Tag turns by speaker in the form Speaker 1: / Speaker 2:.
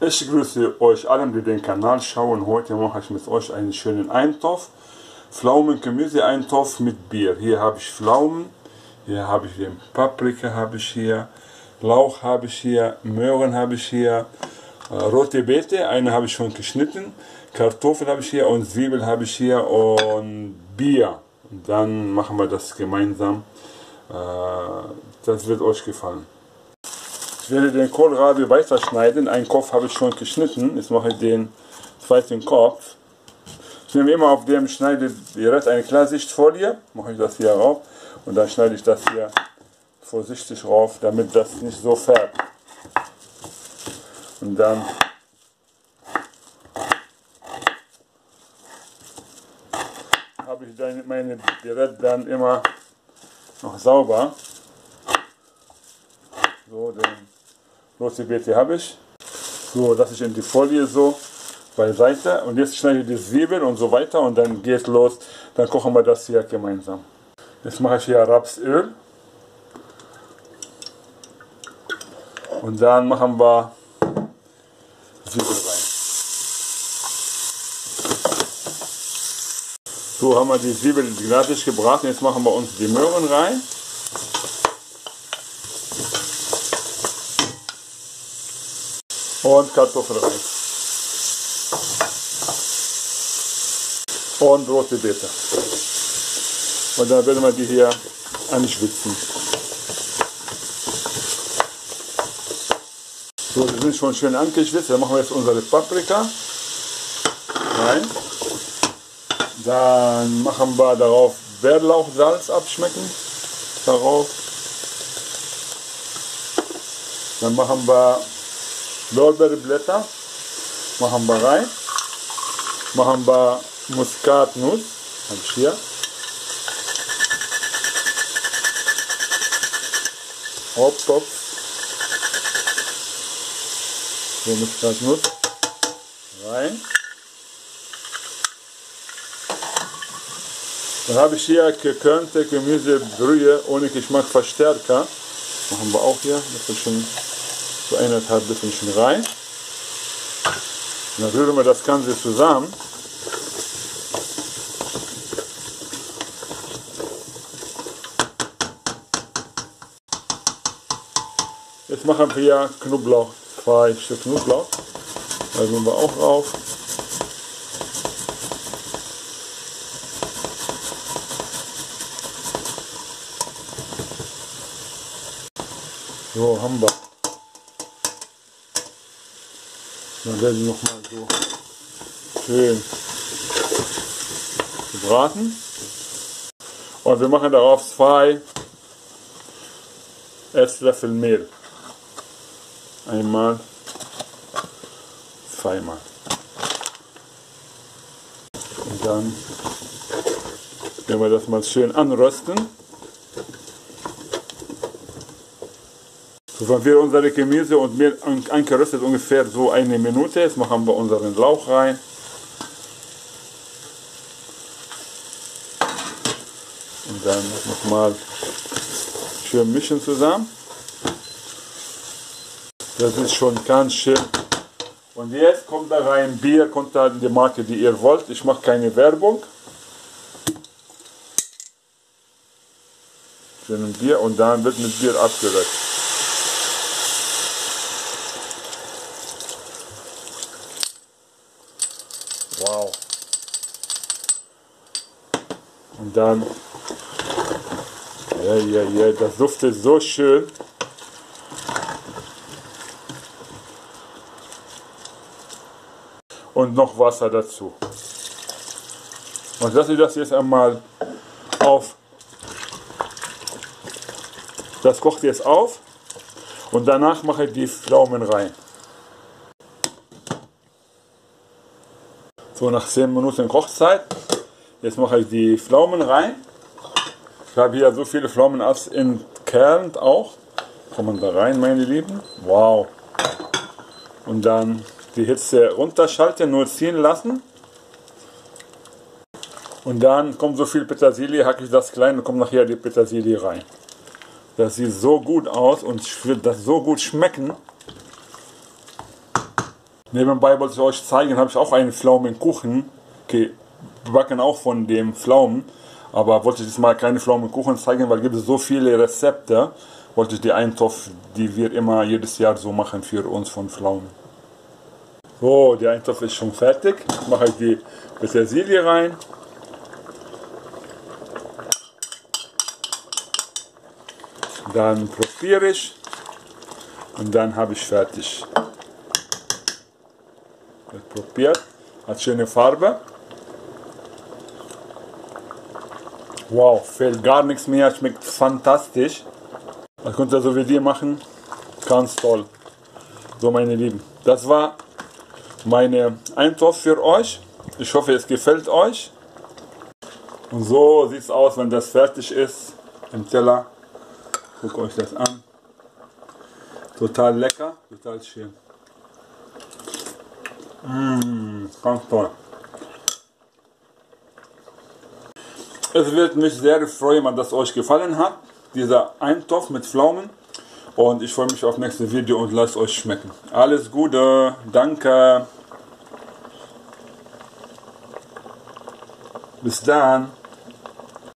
Speaker 1: Ich grüße euch allen, die den Kanal schauen. Heute mache ich mit euch einen schönen Eintopf. Pflaumen-Gemüse-Eintopf mit Bier. Hier habe ich Pflaumen, hier habe ich den Paprika habe ich hier, Lauch habe ich hier, Möhren habe ich hier, äh, rote Beete, eine habe ich schon geschnitten, Kartoffel habe ich hier und Zwiebel habe ich hier und Bier. Dann machen wir das gemeinsam. Äh, das wird euch gefallen. Ich werde den Kohlrabi weiterschneiden. Einen Kopf habe ich schon geschnitten. Jetzt mache ich den zweiten Kopf. Ich nehme immer auf dem schneide direkt eine Klarsichtfolie, mache ich das hier rauf und dann schneide ich das hier vorsichtig rauf, damit das nicht so färbt. Und dann habe ich dann meine direkt dann immer noch sauber. So, den rote Beete habe ich. So, das ist in die Folie so beiseite und jetzt schneide ich die Zwiebeln und so weiter und dann geht los. Dann kochen wir das hier gemeinsam. Jetzt mache ich hier Rapsöl. Und dann machen wir Zwiebeln rein. So haben wir die Zwiebeln fertig gebraten. Jetzt machen wir uns die Möhren rein. Und Kartoffeln rein. Und rote Beete. Und dann werden wir die hier anschwitzen. So, die sind schon schön angeschwitzt. Dann machen wir jetzt unsere Paprika rein. Dann machen wir darauf Bärlauchsalz abschmecken. Darauf. Dann machen wir Lorbeerblätter. Machen wir rein. Machen wir Muskatnuss. Habe ich hier. Hopp, hopp. So Muskatnuss. Rein. Dann habe ich hier gekörnte Gemüsebrühe ohne Geschmackverstärker. Machen wir auch hier ein bisschen so eineinhalb bisschen rein. Und dann rühren wir das Ganze zusammen. Jetzt machen wir Knoblauch, zwei Stück Knoblauch. Da gehen wir auch drauf. So, haben wir. Dann werden wir nochmal so schön gebraten. Und wir machen darauf zwei Esslöffel Mehl. Einmal, zweimal. Und dann werden wir das mal schön anrösten. So haben wir unsere Gemüse und Mehl angeröstet ungefähr so eine Minute. Jetzt machen wir unseren Lauch rein. Und dann nochmal schön mischen zusammen. Das ist schon ganz schön. Und jetzt kommt da rein Bier, kommt da die Marke, die ihr wollt. Ich mache keine Werbung. Schön Bier und dann wird mit Bier abgelöscht. Wow. Und dann, ja, ja, ja, das duftet so schön. Und noch Wasser dazu. Und lasse ich das jetzt einmal auf. Das kocht jetzt auf. Und danach mache ich die Pflaumen rein. So nach 10 Minuten Kochzeit. Jetzt mache ich die Pflaumen rein. Ich habe hier so viele Pflaumen als entkernt auch. Kommen da rein, meine Lieben. Wow. Und dann die Hitze runterschalten, nur ziehen lassen. Und dann kommt so viel Petersilie, hacke ich das klein und kommt nachher die Petersilie rein. Das sieht so gut aus und wird das so gut schmecken. Nebenbei wollte ich euch zeigen, habe ich auch einen Pflaumenkuchen gebacken, auch von dem Pflaumen. Aber wollte ich diesmal keine Pflaumenkuchen zeigen, weil es gibt so viele Rezepte. Wollte ich die Eintopf, die wir immer jedes Jahr so machen für uns von Pflaumen. So, der Eintopf ist schon fertig. Mache ich die Petersilie rein. Dann probiere ich und dann habe ich fertig. Probiert, hat schöne Farbe. Wow, fehlt gar nichts mehr, schmeckt fantastisch. Das könnt ihr so wie die machen, ganz toll. So meine Lieben, das war meine Eintopf für euch. Ich hoffe, es gefällt euch. Und so sieht es aus, wenn das fertig ist im Teller. Guckt euch das an. Total lecker, total schön. Mmh, ganz toll. Es wird mich sehr freuen, wenn das euch gefallen hat. Dieser Eintopf mit Pflaumen. Und ich freue mich auf nächstes Video und lasst euch schmecken. Alles Gute, danke. Bis dann.